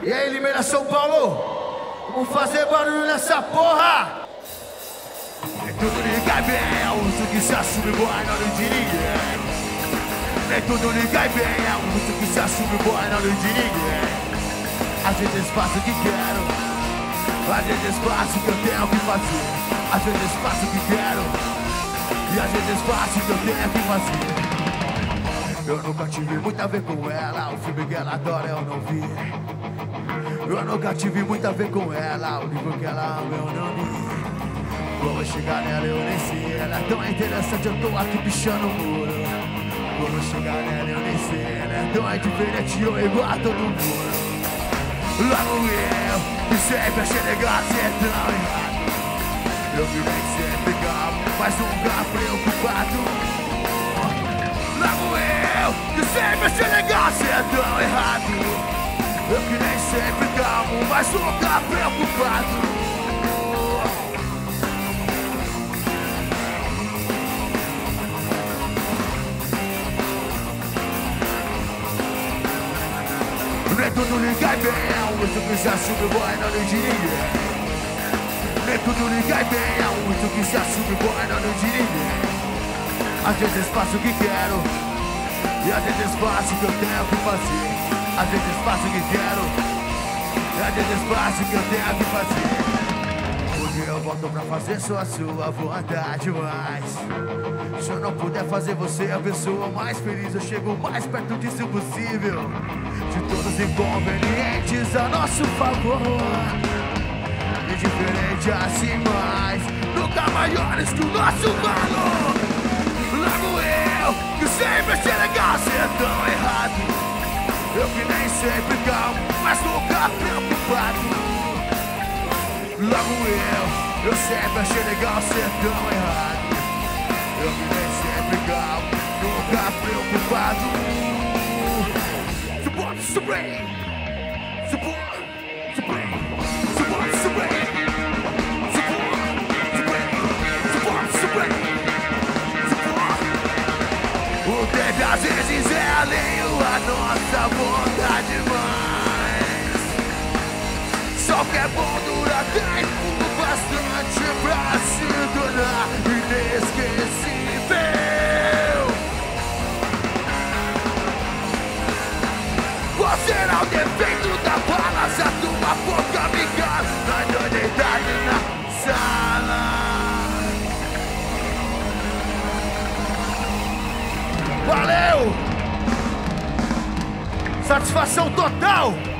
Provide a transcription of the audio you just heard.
E aí, Limeira São Paulo? Vamos fazer barulho nessa porra! É tudo liga bem, é o que se assume boa não de ninguém. É tudo liga bem, é o que se assume boa não de ninguém. Às vezes faço o que quero, às vezes faço o que eu tenho que fazer. Às vezes faço o que quero, e às vezes faço o que eu tenho que fazer. Eu nunca tive muito a ver com ela, o filme que ela adora eu não vi. Eu nunca tive muito a ver com ela, o livro que ela ama eu não li. Como chegar nela eu nem sei, ela é tão interessante, eu tô aqui pichando o muro. Como chegar nela eu nem sei, ela é tão diferente, eu igual a todo mundo. Logo eu, que sempre achei legal ser tão errado. Eu vi nem sempre calmo, mas nunca preocupado. Logo eu, que sempre achei legal mas nunca preocupado. Nem tudo liga bem, isso que se assume não de ninguém. Nem tudo liga bem, isso que se assume não de ninguém. Às vezes faço o que quero E às vezes faço o que eu tenho que fazer Às vezes faço o que quero E às vezes faço o que eu tenho que fazer. Hoje eu volto pra fazer só a sua vontade Mas Se eu não puder fazer você a pessoa mais feliz Eu chego mais perto disso possível. De todos os inconvenientes a nosso favor. Indiferente assim, mas Nunca maiores que o nosso valor. Logo eu, que sempre achei legal ser tão errado. Eu que nem sempre preocupado Logo eu, eu sempre achei legal ser tão errado. Eu nem sempre calmo, nunca preocupado. Support Supreme. Support Supreme. Support Supreme. O tempo às vezes é além a nossa vontade mais Só que é bom durar tempo bastante pra se tornar inesquecível Qual será o defeito da bala se a tua boca me cala Ando deitado na sala Valeu! Satisfação total!